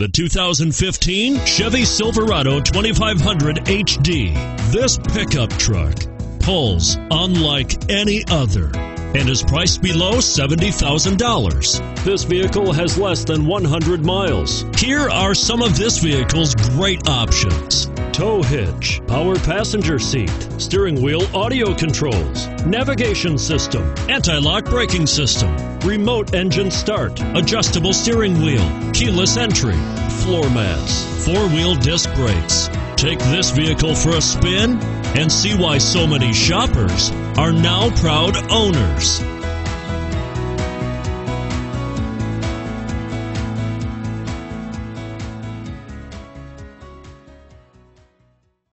The 2015 Chevy Silverado 2500 HD. This pickup truck pulls unlike any other and is priced below $70,000. This vehicle has less than 100 miles. Here are some of this vehicle's great options. Tow hitch, power passenger seat, steering wheel audio controls, navigation system, anti-lock braking system, remote engine start, adjustable steering wheel, keyless entry, floor mats, four-wheel disc brakes. Take this vehicle for a spin and see why so many shoppers are now proud owners.